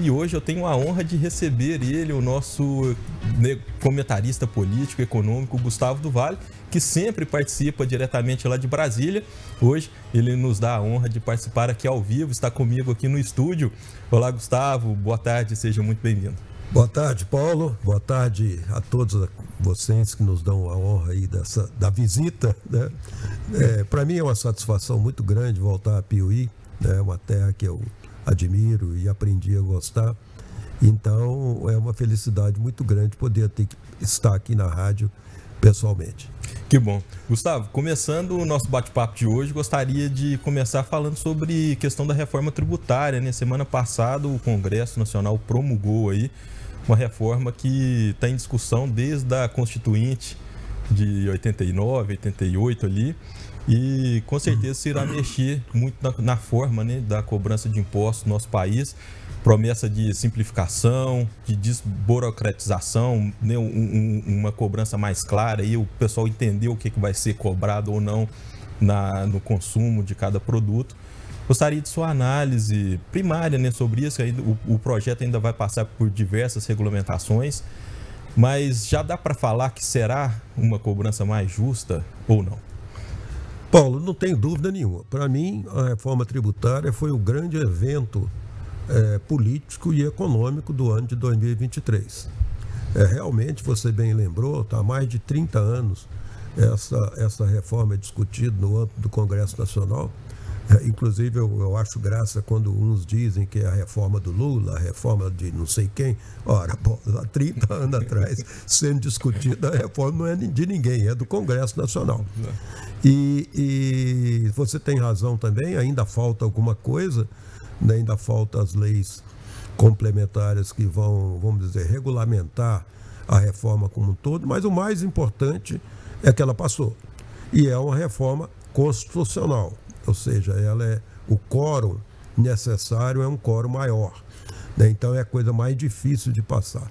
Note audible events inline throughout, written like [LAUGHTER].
e hoje eu tenho a honra de receber ele, o nosso né, comentarista político, econômico, Gustavo do Vale, que sempre participa diretamente lá de Brasília. Hoje ele nos dá a honra de participar aqui ao vivo, está comigo aqui no estúdio. Olá, Gustavo, boa tarde, seja muito bem-vindo. Boa tarde, Paulo. Boa tarde a todos vocês que nos dão a honra aí dessa, da visita. Né? É, Para mim é uma satisfação muito grande voltar a Piuí, né? uma terra que eu admiro e aprendi a gostar. Então é uma felicidade muito grande poder ter, estar aqui na rádio pessoalmente. Que bom. Gustavo, começando o nosso bate-papo de hoje, gostaria de começar falando sobre questão da reforma tributária. Né? Semana passada o Congresso Nacional promulgou aí uma reforma que está em discussão desde a Constituinte de 89, 88 ali, e com certeza se irá mexer muito na, na forma né, da cobrança de impostos no nosso país. Promessa de simplificação, de desburocratização, né, um, um, uma cobrança mais clara e o pessoal entender o que, que vai ser cobrado ou não na, no consumo de cada produto. Gostaria de sua análise primária né, sobre isso. O, o projeto ainda vai passar por diversas regulamentações, mas já dá para falar que será uma cobrança mais justa ou não? Paulo, não tem dúvida nenhuma. Para mim, a reforma tributária foi o grande evento é, político e econômico do ano de 2023. É, realmente, você bem lembrou, está há mais de 30 anos essa, essa reforma é discutida no âmbito do Congresso Nacional inclusive, eu, eu, acho graça quando uns dizem que é a reforma do Lula, a reforma de não sei quem. Ora, pô, há 30 anos atrás, [LAUGHS] sendo discutida, a reforma não é de ninguém, é do Congresso Nacional. E, e você tem razão também, ainda falta alguma coisa, né, ainda falta as leis complementares que vão, vamos dizer, regulamentar a reforma como um todo, mas o mais importante é que ela passou. E é uma reforma constitucional ou seja, ela é o quórum necessário é um quórum maior. Né? Então é a coisa mais difícil de passar.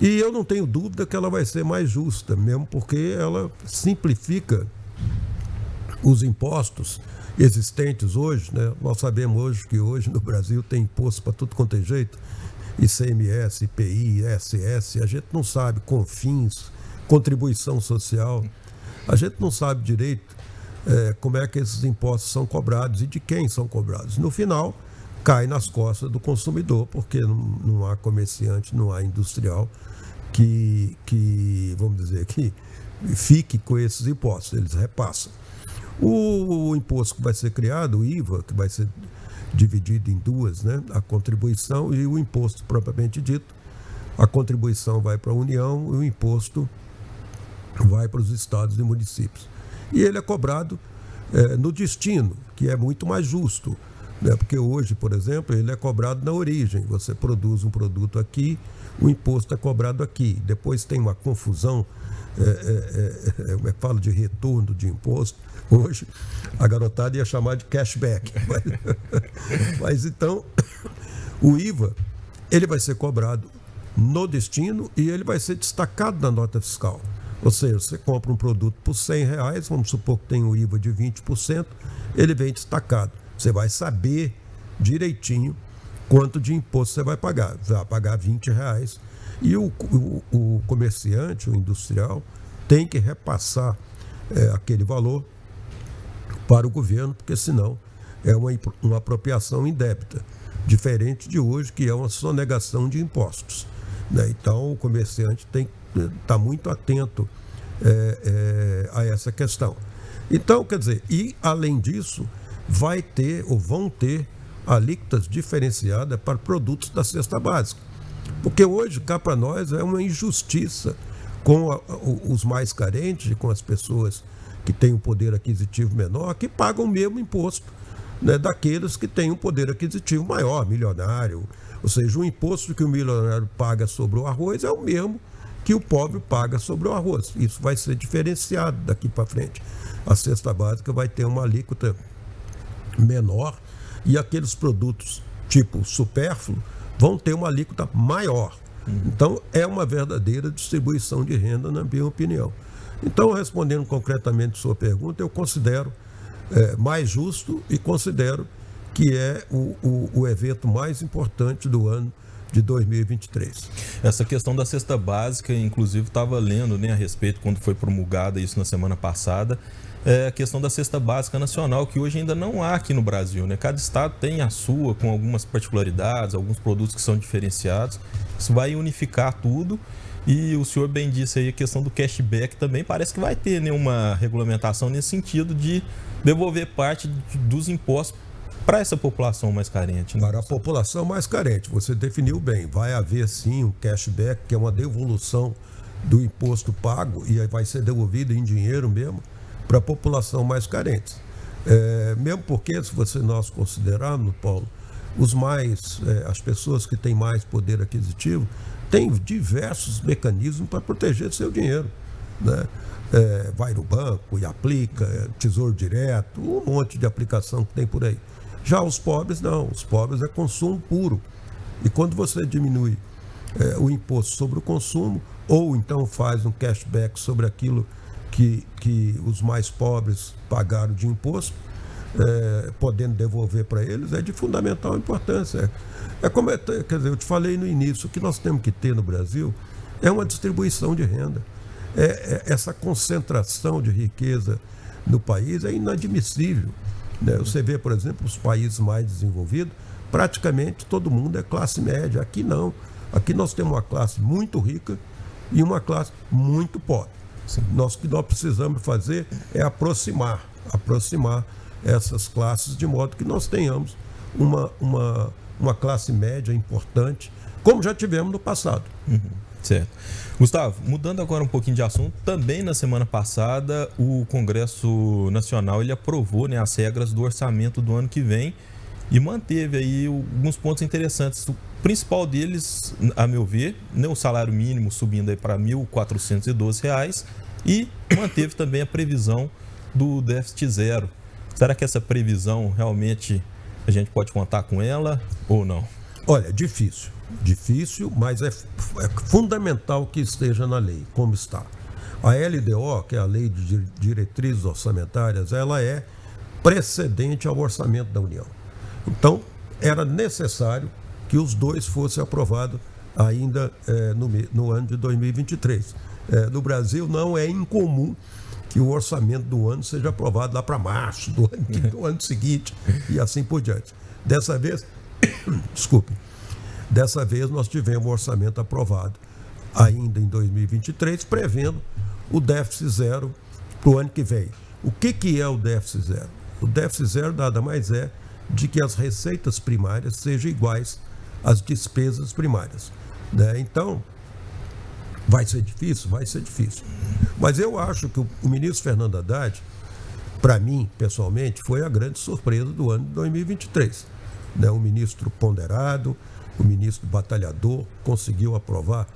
E eu não tenho dúvida que ela vai ser mais justa, mesmo porque ela simplifica os impostos existentes hoje. Né? Nós sabemos hoje que hoje no Brasil tem imposto para tudo quanto é jeito. ICMS, IPI, ISS, a gente não sabe, CONFINS, contribuição social. A gente não sabe direito é, como é que esses impostos são cobrados e de quem são cobrados. No final, cai nas costas do consumidor, porque não, não há comerciante, não há industrial que, que, vamos dizer, que fique com esses impostos, eles repassam. O, o imposto que vai ser criado, o IVA, que vai ser dividido em duas, né? a contribuição e o imposto propriamente dito. A contribuição vai para a União e o imposto vai para os estados e municípios e ele é cobrado é, no destino, que é muito mais justo. Né? Porque hoje, por exemplo, ele é cobrado na origem. Você produz um produto aqui, o imposto é cobrado aqui. Depois tem uma confusão, é, é, é, é falo de retorno de imposto. Hoje a garotada ia chamar de cashback. [LAUGHS] Mas, mas então, [COUGHS] o IVA, ele vai ser cobrado no destino e ele vai ser destacado na nota fiscal. Ou seja, você compra um produto por 100 reais, vamos supor que tem o IVA de 20%, ele vem destacado. Você vai saber direitinho quanto de imposto você vai pagar. Você vai pagar 20 reais. E o, o, o comerciante, o industrial, tem que repassar é, aquele valor para o governo, porque senão é uma, uma apropriação indébita, diferente de hoje, que é uma sonegação de impostos. Né? Então, o comerciante tem está muito atento é, é, a essa questão. Então, quer dizer, e além disso, vai ter ou vão ter alíquotas diferenciadas para produtos da cesta básica. Porque hoje, cá para nós, é uma injustiça com a, os mais carentes, com as pessoas que têm um poder aquisitivo menor, que pagam o mesmo imposto né, daqueles que têm um poder aquisitivo maior, milionário. Ou seja, o imposto que o milionário paga sobre o arroz é o mesmo que o pobre paga sobre o arroz. Isso vai ser diferenciado daqui para frente. A cesta básica vai ter uma alíquota menor e aqueles produtos tipo supérfluo vão ter uma alíquota maior. Então, é uma verdadeira distribuição de renda, na minha opinião. Então, respondendo concretamente sua pergunta, eu considero é, mais justo e considero que é o, o, o evento mais importante do ano de 2023. Essa questão da cesta básica, inclusive, estava lendo né, a respeito quando foi promulgada isso na semana passada. É a questão da cesta básica nacional, que hoje ainda não há aqui no Brasil. Né? Cada estado tem a sua, com algumas particularidades, alguns produtos que são diferenciados. Isso vai unificar tudo. E o senhor bem disse aí a questão do cashback também. Parece que vai ter né, uma regulamentação nesse sentido de devolver parte dos impostos para essa população mais carente. Né? Para a população mais carente, você definiu bem. Vai haver sim um cashback, que é uma devolução do imposto pago e vai ser devolvido em dinheiro mesmo para a população mais carente. É, mesmo porque, se você nós considerarmos, Paulo, os mais, é, as pessoas que têm mais poder aquisitivo têm diversos mecanismos para proteger seu dinheiro. Né? É, vai no banco e aplica, é, tesouro direto, um monte de aplicação que tem por aí. Já os pobres não, os pobres é consumo puro. E quando você diminui é, o imposto sobre o consumo, ou então faz um cashback sobre aquilo que, que os mais pobres pagaram de imposto, é, podendo devolver para eles, é de fundamental importância. É, como, é, quer dizer, eu te falei no início, o que nós temos que ter no Brasil é uma distribuição de renda. É, é, essa concentração de riqueza no país é inadmissível. Né? Você vê, por exemplo, os países mais desenvolvidos, praticamente todo mundo é classe média. Aqui não. Aqui nós temos uma classe muito rica e uma classe muito pobre. Sim. Nós o que nós precisamos fazer é aproximar, aproximar essas classes de modo que nós tenhamos uma, uma, uma classe média importante, como já tivemos no passado. Uhum. Certo. Gustavo, mudando agora um pouquinho de assunto, também na semana passada o Congresso Nacional ele aprovou né, as regras do orçamento do ano que vem e manteve aí alguns pontos interessantes. O principal deles, a meu ver, né, o salário mínimo subindo aí para R$ 1.412 e manteve também a previsão do déficit zero. Será que essa previsão realmente a gente pode contar com ela ou não? Olha, difícil. Difícil, mas é, é fundamental que esteja na lei, como está. A LDO, que é a Lei de Diretrizes Orçamentárias, ela é precedente ao orçamento da União. Então, era necessário que os dois fossem aprovados ainda é, no, no, ano de 2023. É, no Brasil, não é incomum que o orçamento do ano seja aprovado lá para março do ano, do ano seguinte e assim por diante. Dessa vez, [COUGHS] desculpe, Dessa vez nós tivemos o orçamento aprovado ainda em 2023, prevendo o déficit zero para o ano que vem. O que, que é o déficit zero? O déficit zero nada mais é de que as receitas primárias sejam iguais às despesas primárias. Né? Então, vai ser difícil? Vai ser difícil. Mas eu acho que o, ministro Fernando Haddad, para mim, pessoalmente, foi a grande surpresa do ano de 2023. Né? Um ministro ponderado, o ministro batalhador conseguiu aprovar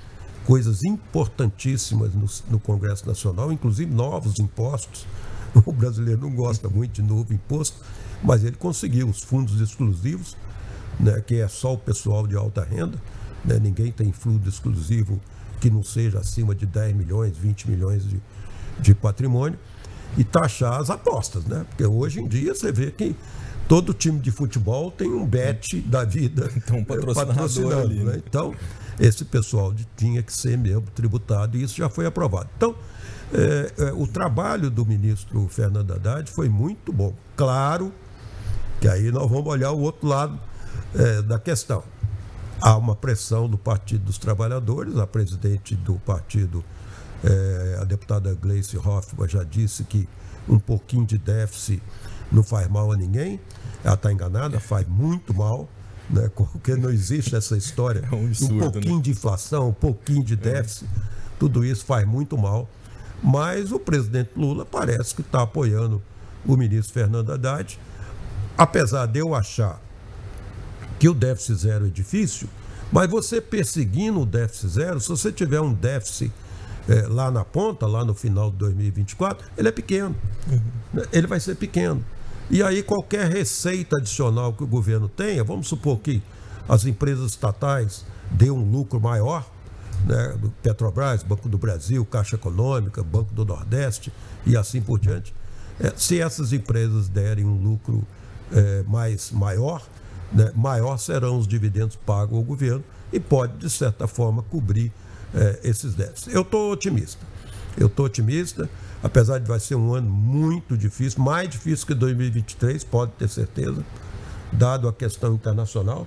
coisas importantíssimas no, no, Congresso Nacional, inclusive novos impostos. [LAUGHS] O brasileiro não gosta muito de novo imposto, mas ele conseguiu os fundos exclusivos, né, que é só o pessoal de alta renda. Né, ninguém tem fundo exclusivo que não seja acima de 10 milhões, 20 milhões de, de patrimônio. E taxar as apostas, né? Porque hoje em dia você vê que todo time de futebol tem um bet da vida [LAUGHS] então, um patrocinando. Ali, né? Né? Então, esse pessoal de, tinha que ser mesmo tributado e isso já foi aprovado. Então, é, é, o trabalho do ministro Fernando Haddad foi muito bom. Claro que aí nós vamos olhar o outro lado é, da questão. Há uma pressão do Partido dos Trabalhadores, a presidente do partido, é, a deputada Gleice Hoffmann, já disse que um pouquinho de déficit não faz mal a ninguém. Ela está enganada, faz muito mal. Né? [LAUGHS] Porque não existe essa história. [LAUGHS] É um, absurdo, um pouquinho né? de inflação, um pouquinho de déficit, é. tudo isso faz muito mal. Mas o presidente Lula parece que está apoiando o ministro Fernando Haddad. Apesar de eu achar que o déficit zero é difícil, mas você perseguindo o déficit zero, se você tiver um déficit é, lá na ponta, lá no final de 2024, ele é pequeno. Uhum. Ele vai ser pequeno. E aí qualquer receita adicional que o governo tenha, vamos supor que as empresas estatais dêem um lucro maior, né, Petrobras, Banco do Brasil, Caixa Econômica, Banco do Nordeste e assim por diante. É, se essas empresas derem um lucro é, mais maior, né, maior serão os dividendos pagos ao governo e pode, de certa forma, cobrir é, esses déficits. Eu estou otimista. Eu estou otimista, apesar de vai ser um ano muito difícil, mais difícil que 2023, pode ter certeza, dado a questão internacional.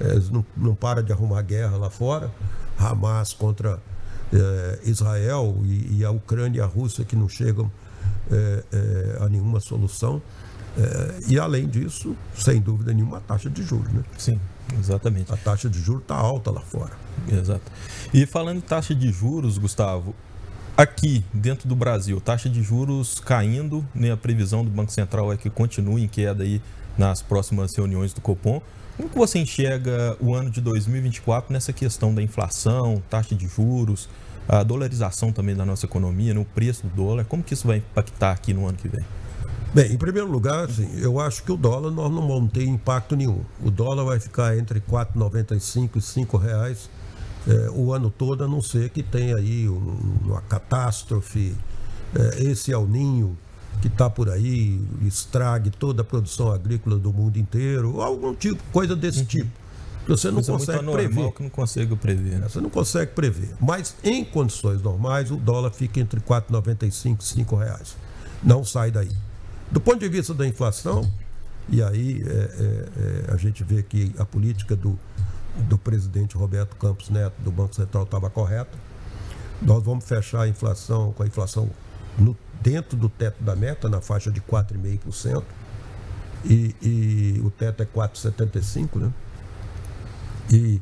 É, não, não para de arrumar guerra lá fora. Hamas contra é, Israel e, e, a Ucrânia e a Rússia que não chegam é a nenhuma solução. É, e além disso, sem dúvida nenhuma, a taxa de juros. Né? Sim, exatamente. A taxa de juros está alta lá fora. Exato. E falando em taxa de juros, Gustavo, aqui dentro do Brasil, taxa de juros caindo, né? a previsão do Banco Central é que continue em queda aí nas próximas reuniões do Copom. Como que você enxerga o ano de 2024 nessa questão da inflação, taxa de juros, a dolarização também da nossa economia, no né? preço do dólar? Como que isso vai impactar aqui no ano que vem? Bem, em primeiro lugar, assim, eu acho que o dólar nós não vamos ter impacto nenhum. O dólar vai ficar entre 4,95 e 5 reais é, o ano todo, a não ser que tenha aí uma catástrofe, é, esse El Ninho que está por aí, estrague toda a produção agrícola do mundo inteiro, algum tipo, coisa desse uhum. tipo. Que você não consegue prever. que não consigo prever. Né? Você não consegue prever. Mas em condições normais, o dólar fica entre 4,95 e 5 reais. Não sai daí. Do ponto de vista da inflação, e aí é, é, é, a gente vê que a política do, do presidente Roberto Campos Neto do Banco Central estava correta. Nós vamos fechar a inflação com a inflação no, dentro do teto da meta, na faixa de 4,5%. E, e o teto é 4,75%, né? E,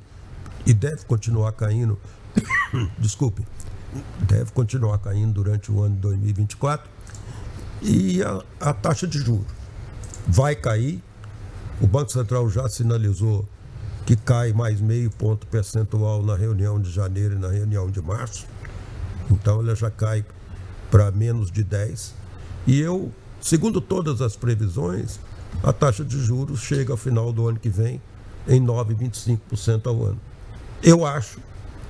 e deve continuar caindo, [COUGHS] desculpe, deve continuar caindo durante o ano de 2024 e a, a taxa de juros vai cair. O Banco Central já sinalizou que cai mais meio ponto percentual na reunião de janeiro e na reunião de março. Então ela já cai para menos de 10. E eu, segundo todas as previsões, a taxa de juros chega ao final do ano que vem em 9,25% ao ano. Eu acho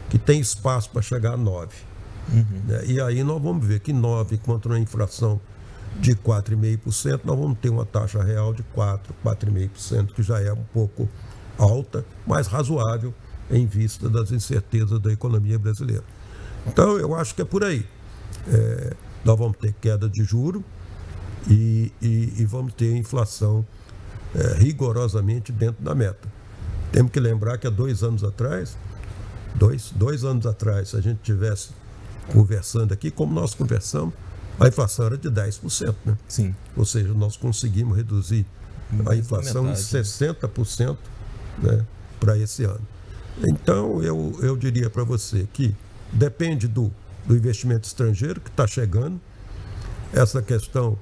que tem espaço para chegar a 9. Uhum. Né? E aí nós vamos ver que 9 contra uma inflação de 4,5%, nós vamos ter uma taxa real de 4, 4,5%, que já é um pouco alta, mas razoável em vista das incertezas da economia brasileira. Então, eu acho que é por aí. É, nós vamos ter queda de juro e, e, e vamos ter inflação é, rigorosamente dentro da meta. Temos que lembrar que há dois anos atrás, dois, dois anos atrás, se a gente tivesse conversando aqui, como nós conversamos, a inflação era de 10%. Né? Sim. Ou seja, nós conseguimos reduzir a inflação em 60% né, para esse ano. Então, eu, eu diria para você que depende do, do investimento estrangeiro que está chegando, essa questão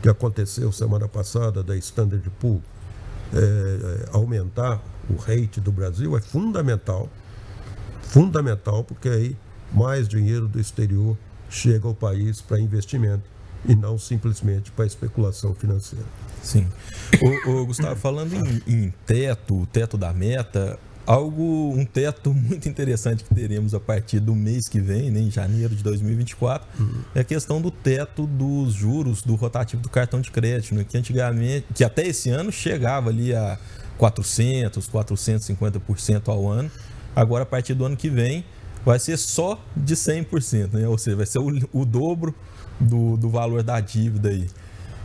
que aconteceu semana passada da Standard Pool é, é, aumentar o rate do Brasil é fundamental, fundamental, porque aí mais dinheiro do exterior chega ao país para investimento e não simplesmente para especulação financeira. Sim. O, o Gustavo, falando em, em, teto, o teto da meta, algo, um teto muito interessante que teremos a partir do mês que vem, né, em janeiro de 2024, uhum. é a questão do teto dos juros do rotativo do cartão de crédito, né, que antigamente, que até esse ano chegava ali a 400, 450% ao ano. Agora, a partir do ano que vem, vai ser só de 100%, né? ou seja, vai ser o, o dobro do, do valor da dívida aí.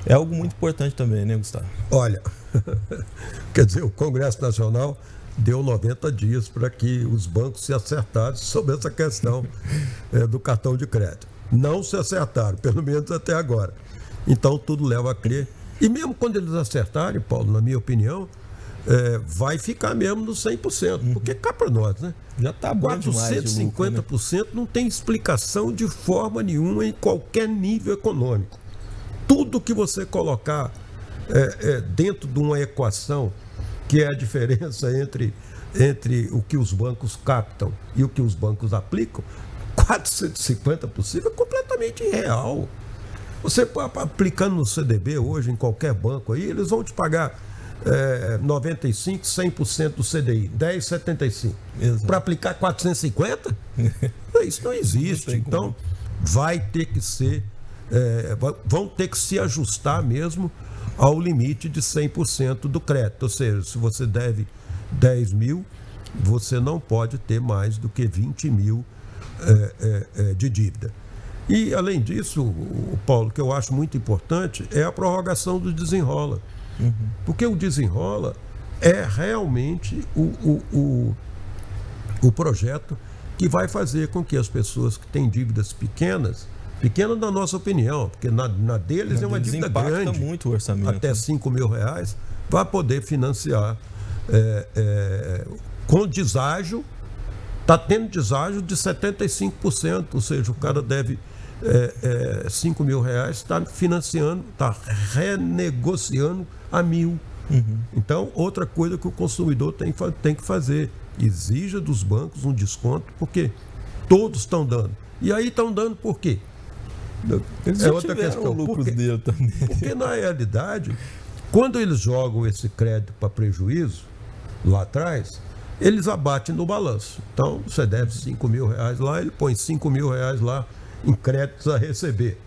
É algo muito importante também, né, Gustavo? Olha, [LAUGHS] quer dizer, o Congresso Nacional deu 90 dias para que os bancos se acertassem sobre essa questão [LAUGHS] é, do cartão de crédito. Não se acertaram, [LAUGHS] pelo menos até agora. Então tudo leva a crer. E mesmo quando eles acertarem, Paulo, na minha opinião, é, vai ficar mesmo no 100%, uhum. porque cá para nós, né? Já está bom 450% lucro, né? não tem explicação de forma nenhuma em qualquer nível econômico. Tudo que você colocar é, é, dentro de uma equação, que é a diferença entre, entre o que os bancos captam e o que os bancos aplicam, 450% é completamente irreal. Você aplicando no CDB hoje, em qualquer banco aí, eles vão te pagar é, 95, 100% do CDI, 10,75. Para aplicar 450? Isso não existe. Não então, vai ter que ser, é, vão ter que se ajustar mesmo ao limite de 100% do crédito. Ou seja, se você deve 10 mil, você não pode ter mais do que 20 mil é, é, é, de dívida. E, além disso, o Paulo, que eu acho muito importante é a prorrogação do desenrola. Uhum. Porque o desenrola é realmente o, o, o, o projeto que vai fazer com que as pessoas que têm dívidas pequenas Pequena na nossa opinião, porque na, na deles na é uma dívida grande. muito o orçamento. Até 5 mil reais, vai poder financiar é, é, com deságio. Está tendo deságio de 75%, ou seja, o cara deve é, é, 5 mil reais, está financiando, está renegociando a mil. Uhum. Então, outra coisa que o consumidor tem, tem que fazer, exija dos bancos um desconto, porque todos estão dando. E aí estão dando por quê? Eles é outra questão. lucros porque, dele também. Porque na realidade, quando eles jogam esse crédito para prejuízo lá atrás, eles abatem no balanço. Então, você deve 5 mil reais lá, ele põe 5 mil reais lá em créditos a receber.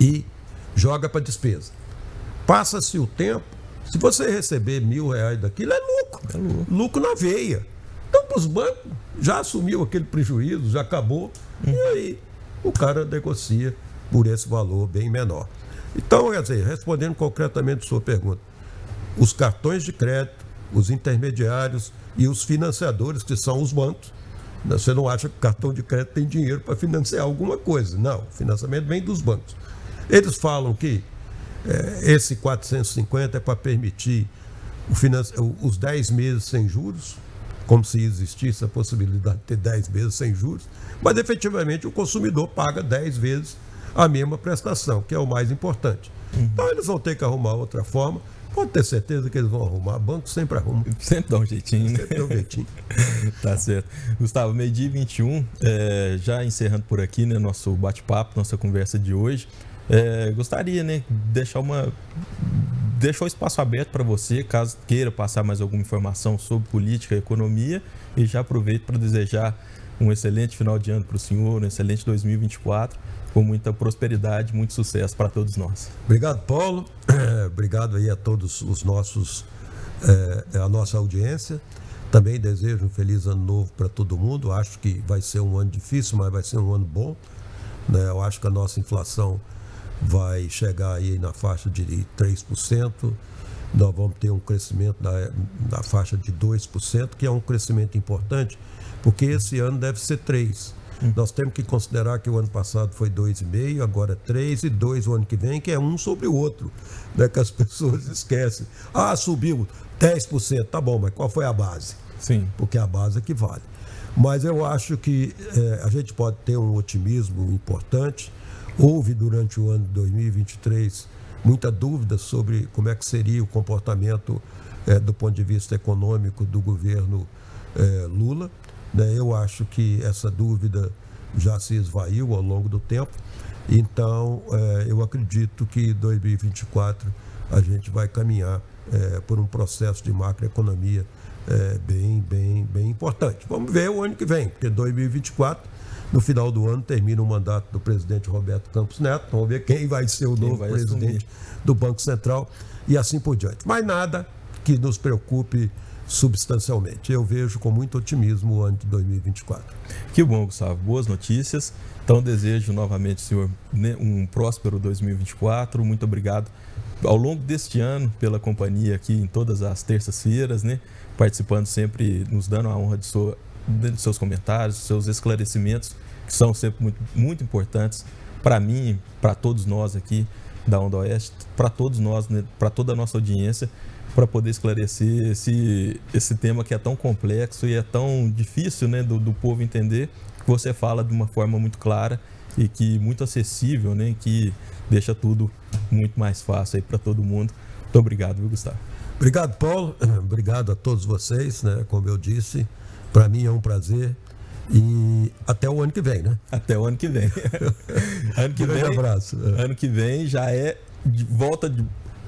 E joga para despesa. Passa-se o tempo, se você receber mil reais daquilo, é lucro. É lucro. lucro na veia. Então, para os bancos, já assumiu aquele prejuízo, já acabou. Hum. E aí, o cara negocia por esse valor bem menor. Então, quer dizer, respondendo concretamente a sua pergunta, os cartões de crédito, os intermediários e os financiadores, que são os bancos, né, você não acha que o cartão de crédito tem dinheiro para financiar alguma coisa. Não, o financiamento vem dos bancos. Eles falam que é, esse 450 é para permitir os 10 meses sem juros, como se existisse a possibilidade de ter 10 vezes sem juros, mas efetivamente o consumidor paga 10 vezes a mesma prestação, que é o mais importante. Uhum. Então eles vão ter que arrumar outra forma. Pode ter certeza que eles vão arrumar. Banco sempre arruma. [LAUGHS] Sempre dá um jeitinho, né? Sempre dá um jeitinho. [LAUGHS] tá certo. Gustavo, meio-dia 21, é, já encerrando por aqui, né, nosso bate-papo, nossa conversa de hoje. É, gostaria, né, deixar uma deixou o espaço aberto para você, caso queira passar mais alguma informação sobre política e economia. E já aproveito para desejar um excelente final de ano para o senhor, um excelente 2024, com muita prosperidade, muito sucesso para todos nós. Obrigado, Paulo. obrigado aí a todos os nossos, é, a nossa audiência. Também desejo um feliz ano novo para todo mundo. Acho que vai ser um ano difícil, mas vai ser um ano bom. Né? Eu acho que a nossa inflação vai chegar aí na faixa de 3%. Nós vamos ter um crescimento na, na faixa de 2%, que é um crescimento importante, porque esse ano deve ser 3%. Hum. Nós temos que considerar que o ano passado foi 2,5, agora 3 e 2 o ano que vem, que é um sobre o outro, né, que as [LAUGHS] pessoas esquecem. Ah, subiu 10%, tá bom, mas qual foi a base? Sim. Porque é a base é que vale. Mas eu acho que é, a gente pode ter um otimismo importante Houve durante o ano de 2023 muita dúvida sobre como é que seria o comportamento é, do ponto de vista econômico do governo é, Lula. Né? Eu acho que essa dúvida já se esvaiu ao longo do tempo. Então, é, eu acredito que 2024 a gente vai caminhar por um processo de macroeconomia bem, bem, bem importante. Vamos ver o ano que vem, porque 2024 no final do ano termina o mandato do presidente Roberto Campos Neto. Vamos ver quem vai ser o quem novo presidente assumir. do Banco Central e assim por diante. Mas nada que nos preocupe substancialmente. Eu vejo com muito otimismo o ano de 2024. Que bom, Gustavo. Boas notícias. Então, desejo novamente, senhor, né, um próspero 2024. Muito obrigado ao longo deste ano pela companhia aqui em todas as terças-feiras, né? Participando sempre, nos dando a honra de sua dos seus comentários, dos seus esclarecimentos, que são sempre muito, muito importantes para mim, para todos nós aqui da Onda Oeste, para todos nós, né, para toda a nossa audiência, para poder esclarecer esse, esse tema que é tão complexo e é tão difícil né, do, do povo entender, que você fala de uma forma muito clara e que muito acessível, né, que deixa tudo muito mais fácil para todo mundo. Muito obrigado, viu, Gustavo? Obrigado, Paulo. [CLEARS THROAT] Obrigado a todos vocês, né? Como eu disse, para mim é um prazer. E até o ano que vem, né? [LAUGHS] Até o ano que vem. [LAUGHS] ano que vem. abraço. Ano que vem já é de volta de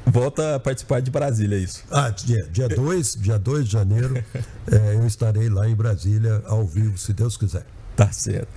volta a participar de Brasília, é isso? Ah, dia 2 dia dois, dia dois de janeiro, é, eu estarei lá em Brasília ao vivo, se Deus quiser. Tá certo.